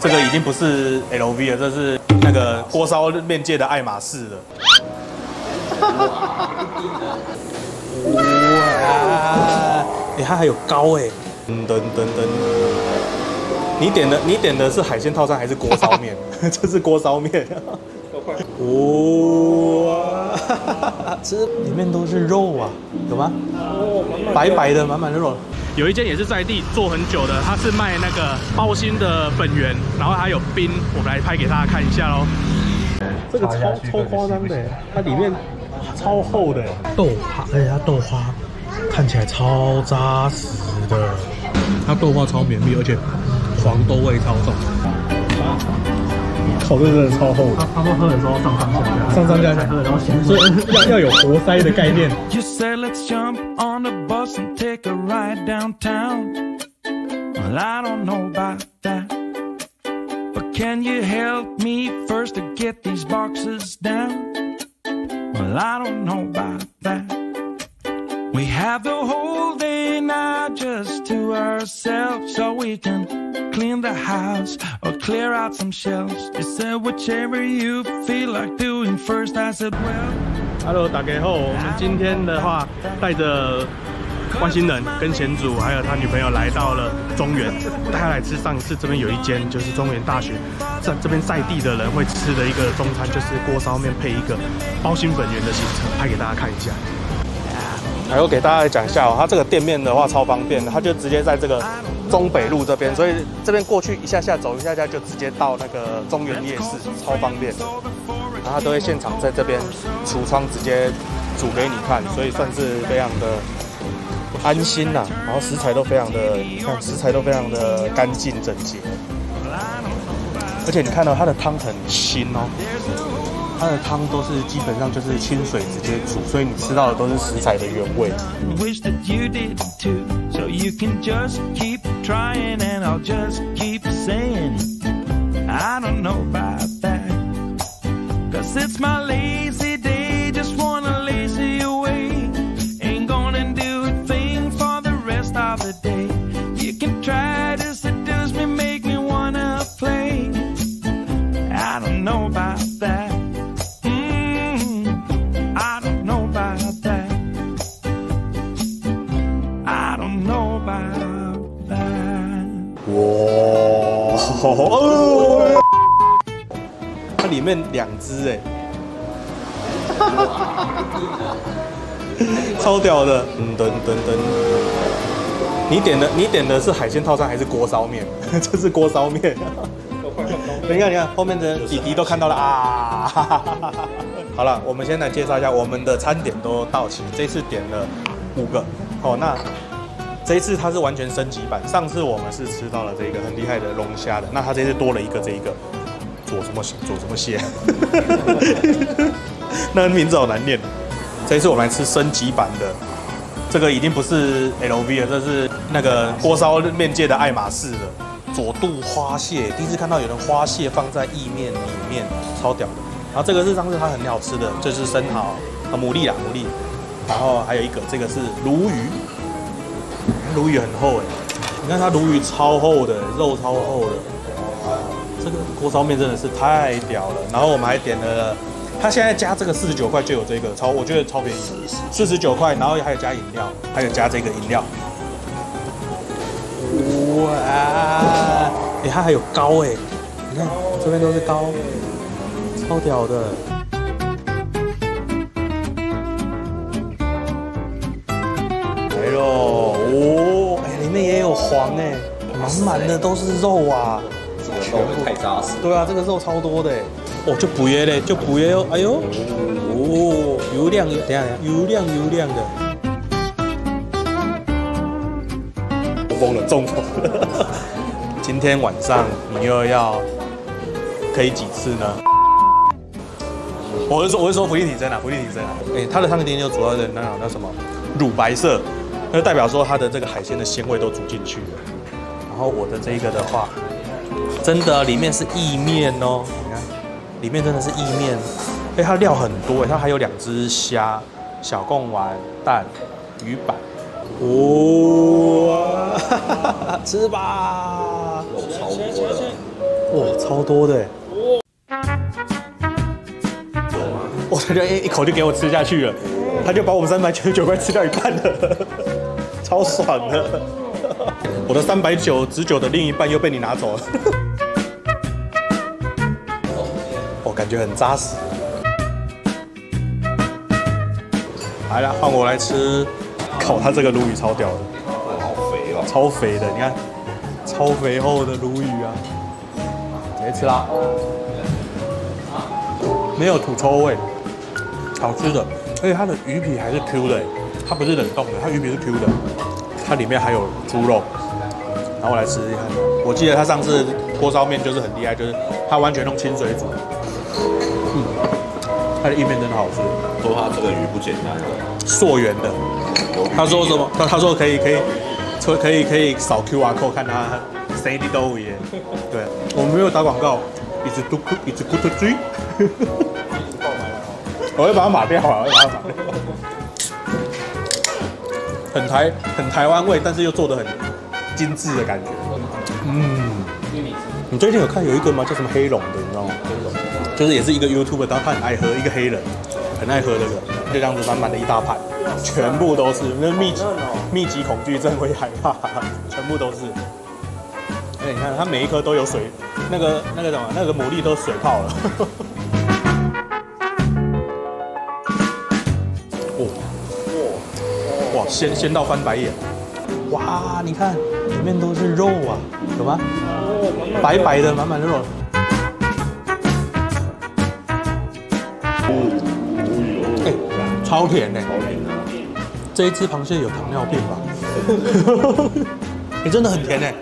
这个已经不是 LV 了，这是那个锅烧面界的爱马仕了。哇！哎，它还有糕哎，噔噔噔噔。你点的你点的是海鲜套餐还是锅烧面？这是锅烧面。哇！这里面都是肉啊，有吗？白白的，满满的肉。有一间也是在地做很久的，它是卖那个包心的粉圆，然后还有冰，我们来拍给大家看一下喽。这个超超夸张的，它里面超厚的豆花，而且它豆花看起来超扎实的，它豆花超绵密，而且黄豆味超重。口味真的超厚。他他说喝的时候上上下下，上上下下喝，然后所以要要有活塞的概念。You said let's jump on the bus and take a ride downtown. Well, I don't know about that. But can you help me first to get these boxes down? Well, I don't know about that. We have the whole day now just to ourselves so we can clean the house clear out some shelves. You said whichever you feel like doing first. I said well. Hello，打给后，我们今天的话带着外星人跟贤主还有他女朋友来到了中原，带他来吃上次这边有一间就是中原大学在这边在地的人会吃的一个中餐，就是锅烧面配一个包心粉圆的行程，拍给大家看一下。还有给大家讲一下哦，它这个店面的话超方便的，它就直接在这个中北路这边，所以这边过去一下下走一下下就直接到那个中原夜市，超方便。然后它都会现场在这边橱窗直接煮给你看，所以算是非常的安心呐。然后食材都非常的，你看食材都非常的干净整洁，而且你看到它的汤很清哦。它的汤都是基本上就是清水直接煮，所以你吃到的都是食材的原味。trying and I'll just keep saying I don't know about that. Cause it's my lady 两只哎，超屌的，嗯噔噔噔。你点的你点的是海鲜套餐还是锅烧面？这是锅烧面。你看你看后面的弟弟都看到了啊！好了，我们先来介绍一下我们的餐点都到齐，这次点了五个。好，那。这一次它是完全升级版，上次我们是吃到了这个很厉害的龙虾的，那它这次多了一个这一个左什么左什么蟹，那名字好难念。这一次我们来吃升级版的，这个已经不是 LV 了，这是那个锅烧面界的爱马仕了佐渡花蟹，第一次看到有人花蟹放在意面里面，超屌的。然后这个是上次它很好吃的，这是生蚝啊牡蛎啊牡蛎，然后还有一个这个是鲈鱼。鲈鱼很厚哎，你看它鲈鱼超厚的，肉超厚的，这个锅烧面真的是太屌了。然后我们还点了，它现在加这个四十九块就有这个超，我觉得超便宜，四十九块，然后还有加饮料，还有加这个饮料。哇，哎，它还有糕哎，你看这边都是糕，超屌的。来喽。哦，哎，里面也有黄哎，满满的都是肉啊，这个肉太扎实。对啊，这个肉超多的，哦，就补约嘞，就补约哦，哎呦，哦，油亮，等下等下，油亮油亮的，疯了，中风了。今天晚上你又要可以几次呢？我是说，我是说，福利体征啊，福利体征啊。哎，它的汤底就主要的那种那什么乳白色。那代表说它的这个海鲜的鲜味都煮进去了，然后我的这个的话，真的里面是意面哦，你看，里面真的是意面，哎，它料很多哎，它还有两只虾、小贡丸、蛋、鱼板，哇，吃吧，肉超多的，哇，超多的！哇，他就一一口就给我吃下去了，他就把我们三百九十九块吃掉一半了，超爽的。我的三百九十九的另一半又被你拿走了，我感觉很扎实。来了，换我来吃。靠，它这个鲈鱼超屌的，好肥哦，超肥的，你看，超肥厚的鲈鱼啊，直接吃啦，没有土臭味，好吃的，而且它的鱼皮还是 Q 的，它不是冷冻的，它鱼皮是 Q 的，它里面还有猪肉，然后我来吃一下，我记得他上次锅烧面就是很厉害，就是他完全用清水煮，嗯，它的意面真的好吃，说他这个鱼不简单，溯源的。他说什么？他他说可以可以，可可以可以扫 Q R code 看他谁的都耶。对，我们没有打广告，一直嘟一直咕嘟追。我会把它码掉啊，我会把它码掉。很台很台湾味，但是又做的很精致的感觉。嗯，你最近有看有一个吗？叫什么黑龙的，你知道吗？黑龙就是也是一个 YouTube，然后他很爱喝一个黑人，很爱喝这个，就这样子满满的一大盘。全部都是，那密集密集恐惧症会害怕，全部都是。哎，你看它每一颗都有水，那个那个什么，那个牡蛎都水泡了。鲜鲜到翻白眼。哇，你看里面都是肉啊，有吗？白白的满满的肉。哎，超甜的。这一只螃蟹有糖尿病吧？你 真的很甜哎，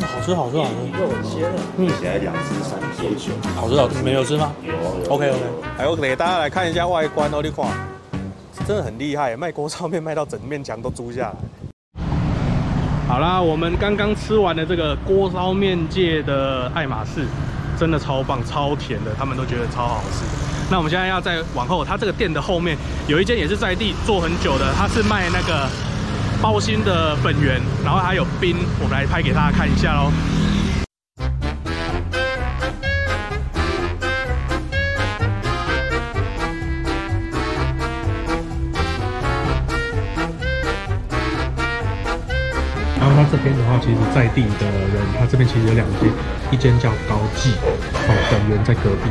好吃好吃好吃。肉很鲜啊嗯，现在两只三只九，好吃好吃，没有吃吗有？OK OK，还有给大家来看一下外观哦，你看，真的很厉害，卖锅烧面卖到整面墙都租下来。好啦，我们刚刚吃完了这个锅烧面界的爱马仕，真的超棒超甜的，他们都觉得超好吃。那我们现在要再往后，它这个店的后面有一间也是在地做很久的，它是卖那个包心的粉圆，然后还有冰，我们来拍给大家看一下喽。边的话，其实在地的人，他这边其实有两间，一间叫高记，哦，本源在隔壁，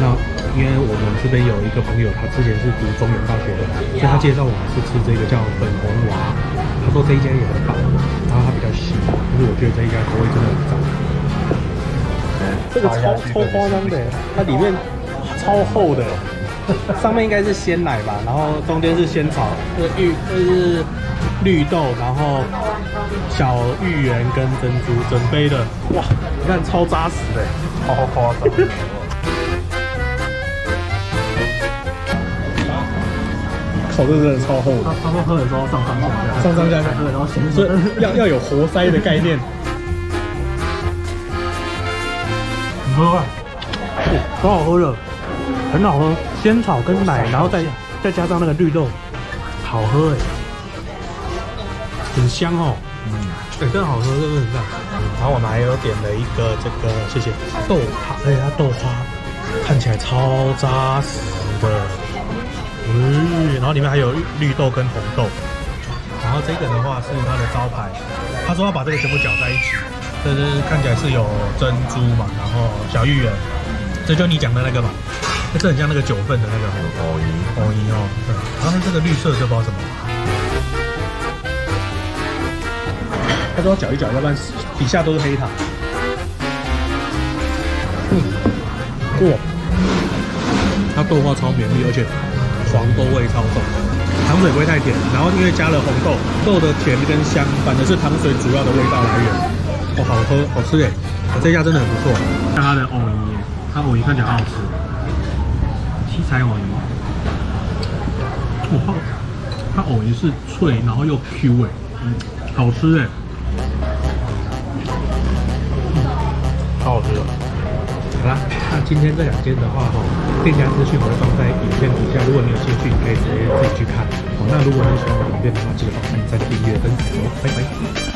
那。因为我们这边有一个朋友，他之前是读中原大学的，所以他介绍我们是吃这个叫粉红娃。他说这一间也很棒，然后它比较细，可是我觉得这一家口味真的很赞。这个超超夸张的，它里面超厚的，上面应该是鲜奶吧，然后中间是仙草，这个芋这是绿豆，然后小芋圆跟珍珠整杯的，哇，你看超扎实的，好夸张。口这真的超厚，他他说喝的时候上上下下，上上下下，然后所以要要有活塞的概念。你喝吧，超好喝的，很好喝，仙草跟奶，然后再再加上那个绿豆，好喝哎，很香哦，嗯，哎，真的好喝，真的很赞。然后我们还有点了一个这个，谢谢。豆花，哎，它豆花看起来超扎实的。嗯，然后里面还有绿豆跟红豆，然后这个的话是它的招牌，他说要把这个全部搅在一起，这是看起来是有珍珠嘛，然后小芋圆，这就你讲的那个嘛，这很像那个九份的那个。藕泥，藕泥哦，对，然后这个绿色就不知道什么，他说要搅一搅，要不然底下都是黑糖，嗯，过，它豆花超绵密，而且。黄豆味超重，糖水不会太甜，然后因为加了红豆，豆的甜跟香反而是糖水主要的味道来源。哦，好喝，好吃耶！这家真的很不错。看它的藕泥，它藕泥看起来好好吃，七彩藕泥。哇，它藕泥是脆，然后又 Q 哎，嗯，好吃哎，好吃的。好啦，那今天这两间的话，哈，店家资讯我会放在影片底下，如果你有兴趣，你可以直接自己去看。好，那如果你喜欢我的影片的话，记得帮我点赞、订阅、分享哦，拜拜。